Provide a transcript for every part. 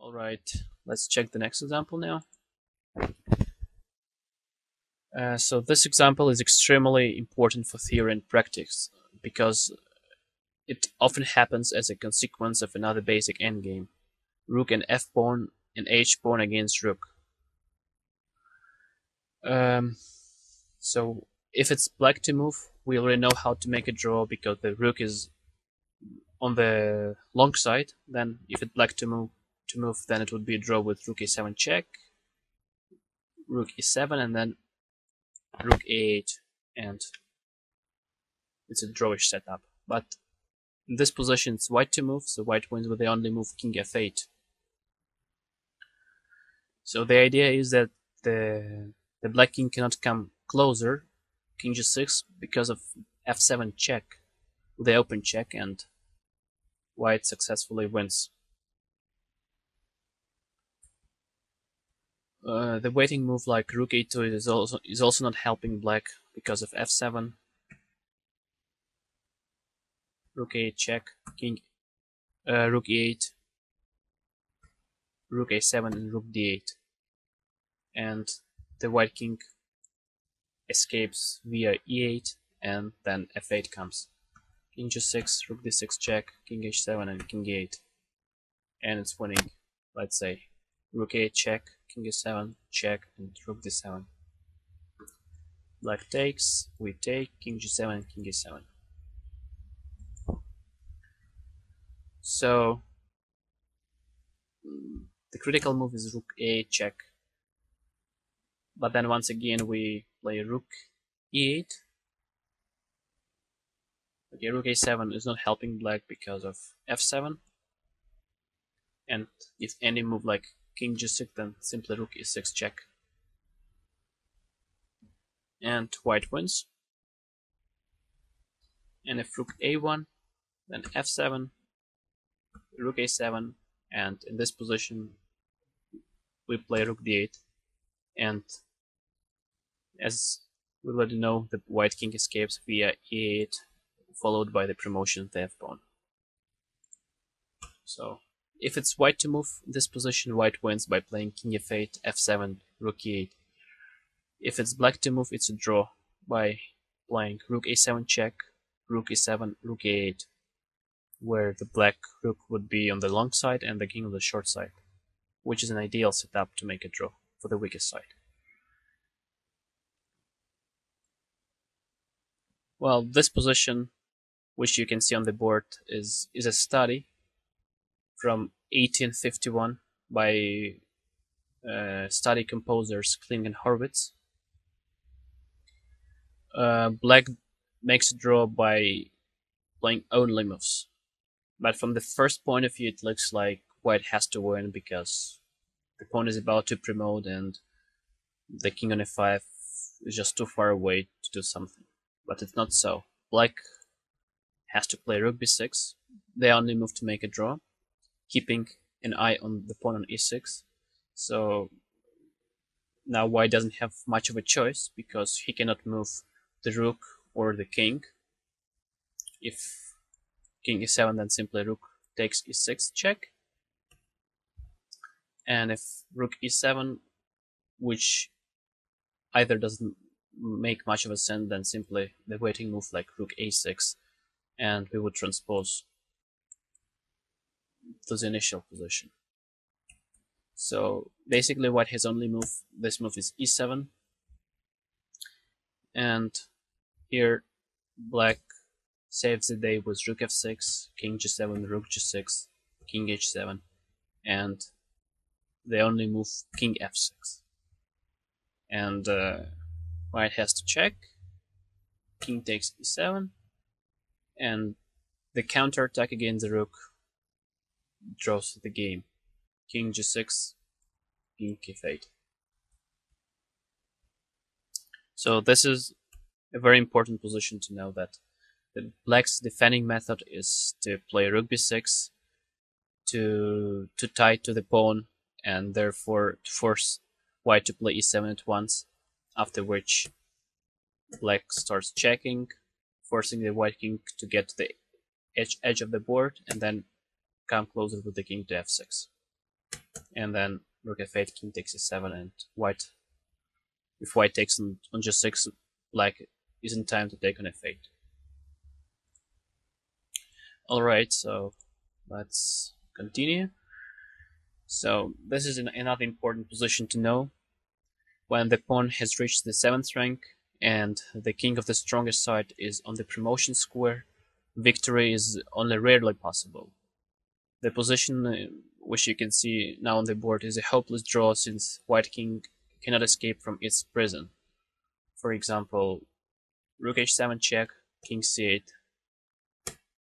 Alright, let's check the next example now. Uh, so this example is extremely important for theory and practice because it often happens as a consequence of another basic endgame, rook and f pawn and h pawn against rook. Um, so if it's black to move, we already know how to make a draw because the rook is on the long side. Then if it's black to move, to move, then it would be a draw with rook a7 check, rook e7, and then rook a8, and it's a drawish setup. But in this position, it's white to move, so white wins with the only move king f8. So the idea is that the the black king cannot come closer, king g6, because of f7 check, the open check, and white successfully wins. Uh, the waiting move like rook a2 is also is also not helping black because of f7. Rook a8 check, king, uh, rook e8, rook a7 and rook d8, and the white king escapes via e8 and then f8 comes. King g6, rook d6 check, king h7 and king e8. And it's winning, let's say, rook a8 check, king e7 check and rook d7. Black takes, we take, king g7 king e7. So the critical move is rook a check but then once again we play rook e8 okay rook a7 is not helping black because of f7 and if any move like king g6 then simply rook e6 check. And white wins. And if rook a1 then f7 rook a7 and in this position we play rook d8 and as we already know, the white king escapes via e8, followed by the promotion the f-pawn. So, if it's white to move this position, white wins by playing king f8, f7, rook e8. If it's black to move, it's a draw by playing rook a7 check, rook e7, rook a8, where the black rook would be on the long side and the king on the short side, which is an ideal setup to make a draw for the weakest side. Well, this position, which you can see on the board, is, is a study from 1851 by uh, study composers Kling and Horwitz. Uh, black makes a draw by playing only moves. But from the first point of view, it looks like white has to win because the pawn is about to promote and the king on f5 is just too far away to do something but it's not so. Black has to play rook b6. They only move to make a draw, keeping an eye on the pawn on e6. So now white doesn't have much of a choice because he cannot move the rook or the king. If king e7 then simply rook takes e6 check. And if rook e7 which either doesn't make much of a sense than simply the waiting move like rook a6 and we would transpose to the initial position. So basically what his only move, this move is e7 and here black saves the day with rook f6, king g7, rook g6, king h7 and they only move king f6 and uh, White has to check. King takes e7. And the counter attack against the rook draws the game. King g6, king f8. So this is a very important position to know that the black's defending method is to play rook b6 to to tie to the pawn and therefore to force white to play e7 at once after which black starts checking forcing the white king to get to the edge edge of the board and then come closer with the king to f6. And then rook f8, king takes e7, and white, if white takes on, on g6, black is in time to take on f8. Alright, so let's continue. So this is an, another important position to know. When the pawn has reached the 7th rank and the king of the strongest side is on the promotion square, victory is only rarely possible. The position uh, which you can see now on the board is a hopeless draw since white king cannot escape from its prison. For example, rook h7 check, king c8,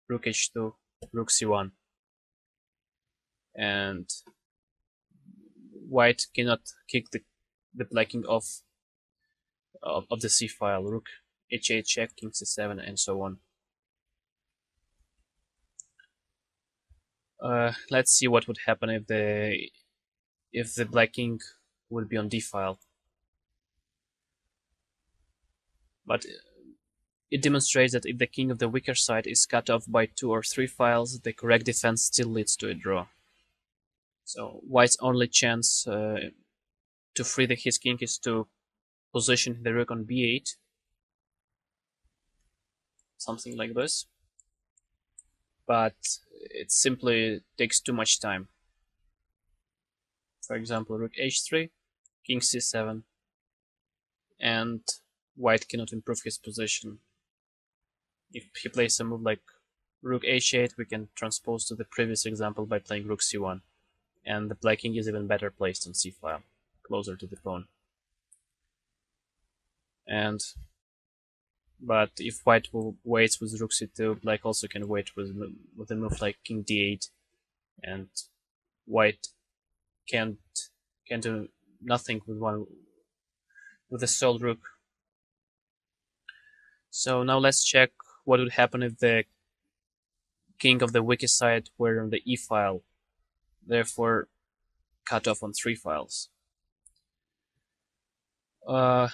rook h2, rook c1. And white cannot kick the, the black king off of, of the c file, rook h8 check, king c7, and so on. Uh, let's see what would happen if the if the black king would be on d file. But it demonstrates that if the king of the weaker side is cut off by two or three files, the correct defense still leads to a draw. So white's only chance uh, to free the, his king is to position the rook on b8, something like this. But it simply takes too much time. For example, rook h3, king c7, and white cannot improve his position. If he plays a move like rook h8, we can transpose to the previous example by playing rook c1, and the black king is even better placed on c file, closer to the pawn. And but if white waits with rook c2, black also can wait with with a move like king d8, and white can't can do nothing with one with a stalled rook. So now let's check what would happen if the king of the weakest side were on the e file, therefore cut off on three files. Uh,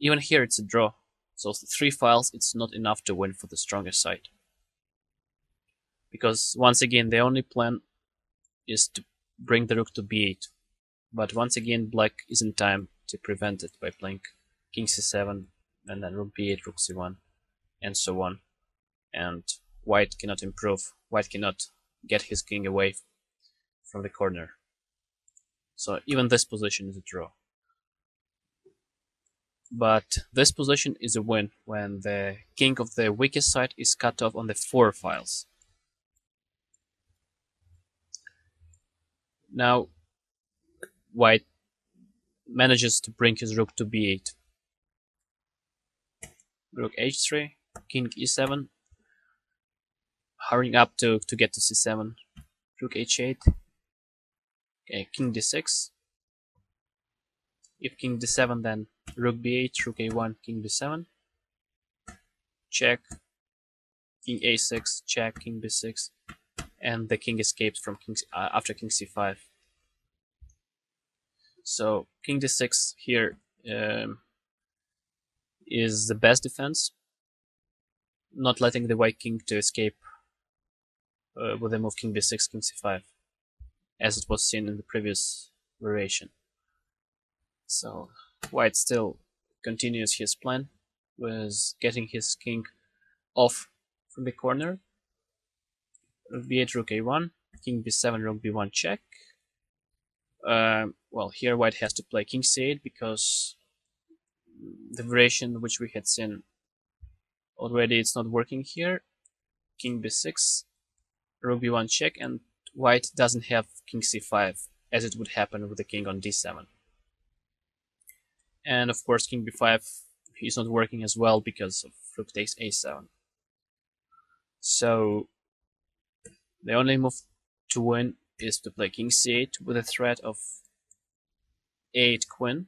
even here it's a draw. So three files, it's not enough to win for the strongest side. Because once again, the only plan is to bring the rook to b8. But once again, black is in time to prevent it by playing king c7 and then rook b8, rook c1, and so on. And white cannot improve. White cannot get his king away from the corner. So even this position is a draw. But this position is a win when the king of the weakest side is cut off on the four files. Now, white manages to bring his rook to b8. Rook h3, king e7, hurrying up to, to get to c7, rook h8, okay, eh, king d6. If king d7, then rook b8, rook a1, king b7, check, king a6, check, king b6, and the king escapes from king uh, after king c5. So king d6 here um, is the best defense, not letting the white king to escape uh, with the move king b6, king c5, as it was seen in the previous variation. So White still continues his plan with getting his king off from the corner. Rook b8, rook a1, king b7, rook b1 check. Uh, well, here white has to play king c8 because the variation which we had seen already it's not working here. King b6, rook b1 check, and white doesn't have king c5 as it would happen with the king on d7 and of course king b5 is not working as well because of rook takes a7 so the only move to win is to play king c8 with a threat of a8 queen.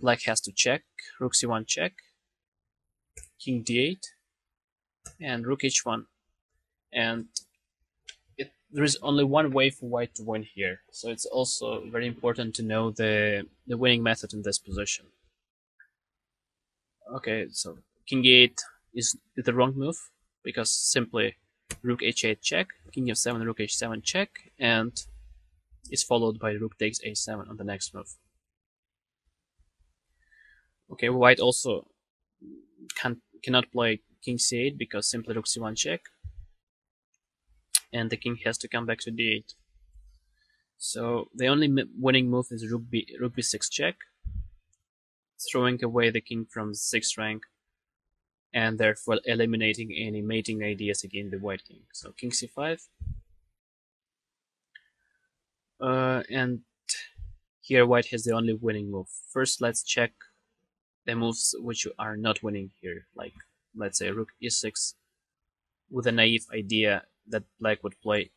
Black has to check rook c1 check king d8 and rook h1 and there is only one way for white to win here, so it's also very important to know the, the winning method in this position. Okay, so king e8 is the wrong move because simply rook h8 check, king f7, rook h7 check, and is followed by rook takes a7 on the next move. Okay, white also can cannot play king c8 because simply rook c1 check, and the king has to come back to d8. So the only winning move is rook b rook b6 check, throwing away the king from 6th rank, and therefore eliminating any mating ideas against the white king. So king c5, uh, and here white has the only winning move. First, let's check the moves which are not winning here, like let's say rook e6, with a naive idea that black would play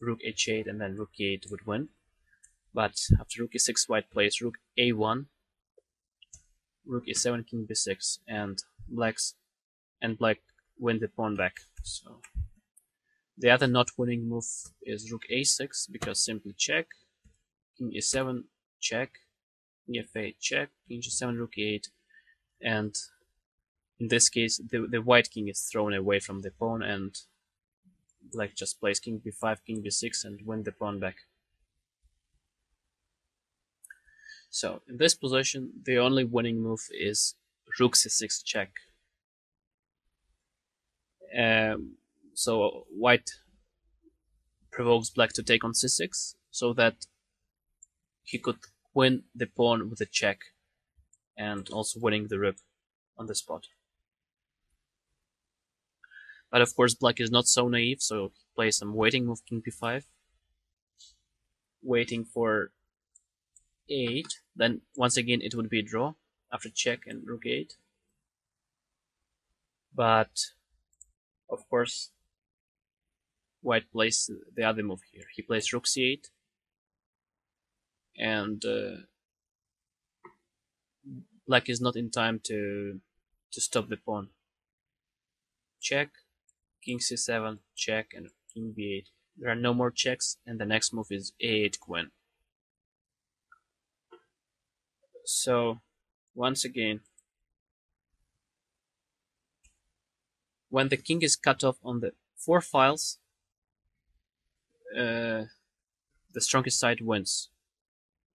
rook h8 and then rook e8 would win. But after rook e6, white plays rook a1, rook e7, king b6, and black's and black win the pawn back. So the other not winning move is rook a6 because simply check, king e7 check, king f8 check, king g7 rook e8, and in this case the, the white king is thrown away from the pawn and black just plays king b5, king b6 and win the pawn back. So in this position the only winning move is rook c6 check. Um, so white provokes black to take on c6 so that he could win the pawn with a check and also winning the rook on the spot. But of course black is not so naive, so he plays some waiting move king b5, waiting for 8, then once again it would be a draw after check and rook 8. But of course white plays the other move here. He plays rook c8 and uh, black is not in time to to stop the pawn. Check, king c7, check, and king b8. There are no more checks, and the next move is a8 queen. So, once again, when the king is cut off on the four files, uh, the strongest side wins.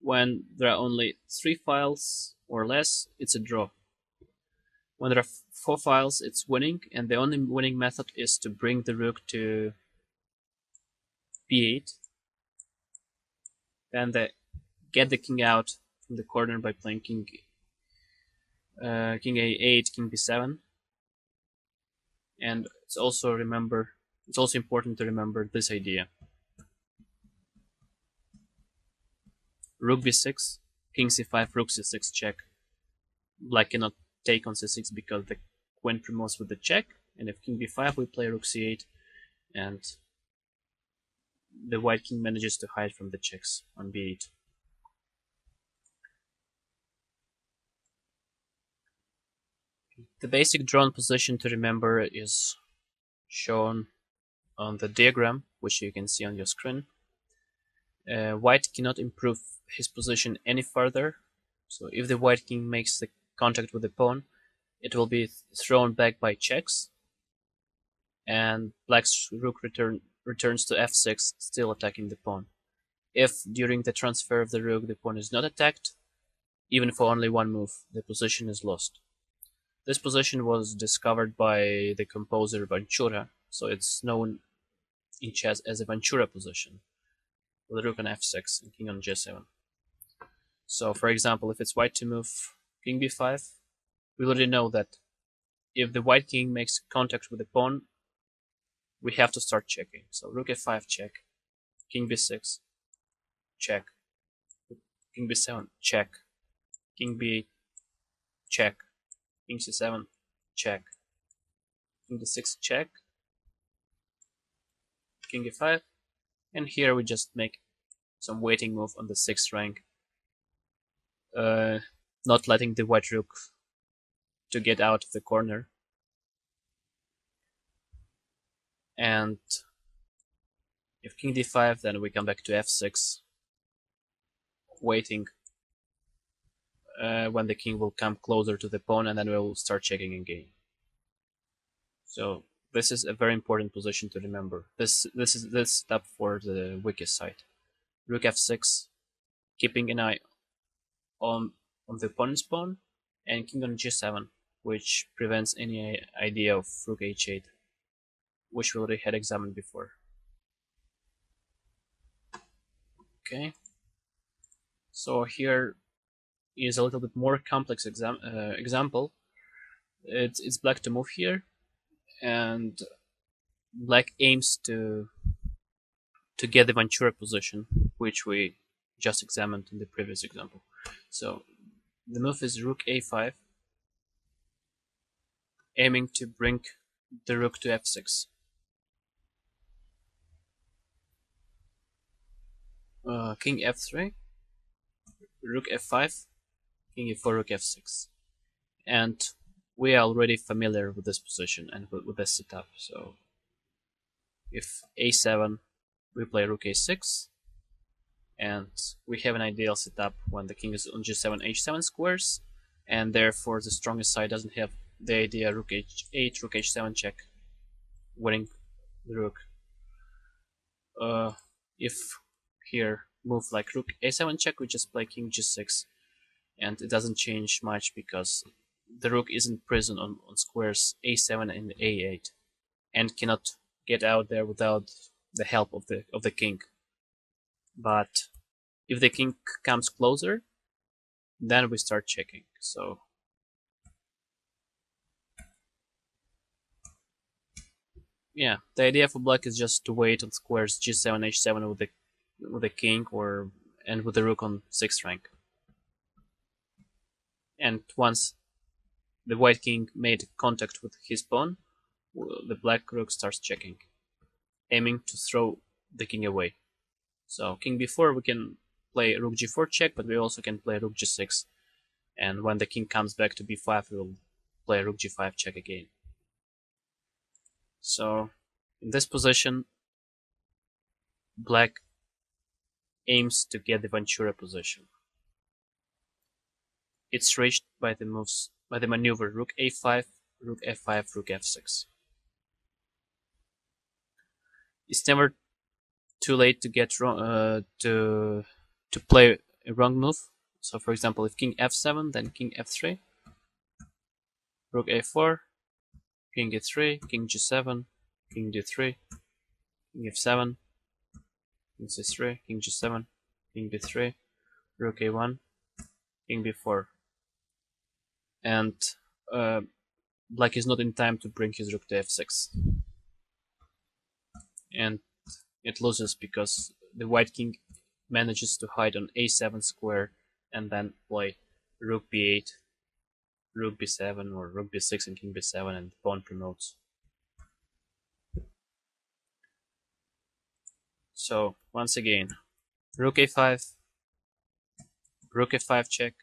When there are only three files or less, it's a draw. When there are four files, it's winning, and the only winning method is to bring the rook to b8. Then the, get the king out from the corner by playing king uh, king a8, king b7. And it's also remember it's also important to remember this idea. Rook b6, king c5, rook c6 check. Black cannot take on c6 because the queen promotes with the check, and if king b5 we play rook c8, and the white king manages to hide from the checks on b8. The basic drawn position to remember is shown on the diagram, which you can see on your screen. Uh, white cannot improve his position any further. So if the white king makes the contact with the pawn, it will be thrown back by checks. And black's rook return, returns to f6, still attacking the pawn. If during the transfer of the rook the pawn is not attacked, even for only one move, the position is lost. This position was discovered by the composer Vancura, so it's known in chess as a Vancura position, with rook on f6 and king on g7. So for example, if it's white to move king b5, we already know that if the white king makes contact with the pawn, we have to start checking. So rook f5 check, king b6 check, king b7 check, king b8 check, king c7 check, king d6 check, king e5, and here we just make some waiting move on the sixth rank. Uh, not letting the white rook to get out of the corner. And if king d5, then we come back to f6, waiting uh, when the king will come closer to the pawn, and then we'll start checking again. So this is a very important position to remember. This this is this step for the weakest side. Rook f6, keeping an eye on on the opponent's pawn, and king on g7, which prevents any idea of rook h8, which we already had examined before. Okay, so here is a little bit more complex exam uh, example. It's it's black to move here, and black aims to to get the Vancura position, which we just examined in the previous example. So the move is rook a5, aiming to bring the rook to f6. Uh, king f3, rook f5, king e4, rook f6. And we are already familiar with this position and with, with this setup. So if a7, we play rook a6, and we have an ideal setup when the king is on g7, h7 squares, and therefore the strongest side doesn't have the idea rook h8, rook h7 check, winning the rook. Uh, if here move like rook a7 check, we just play king g6, and it doesn't change much because the rook is in prison on, on squares a7 and a8 and cannot get out there without the help of the of the king. But if the king comes closer, then we start checking. So yeah, the idea for black is just to wait on squares g7, h7 with the with the king or and with the rook on sixth rank. And once the white king made contact with his pawn, the black rook starts checking, aiming to throw the king away. So king b4 we can play rook g4 check, but we also can play rook g6. And when the king comes back to b5, we'll play rook g5 check again. So in this position, black aims to get the Vancura position. It's reached by the moves by the maneuver rook a5, rook f5, rook f6. It's never too late to get wrong uh, to to play a wrong move. So for example, if king f7, then king f3, rook a4, king e3, king g7, king d3, king f7, king c3, king g7, king b3, rook a1, king b4 and uh, black is not in time to bring his rook to f6 and it loses because the white king manages to hide on a7 square and then play rook b8 rook b7 or rook b6 and king b7 and pawn promotes. So once again rook a5 rook f5 check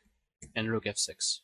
and rook f6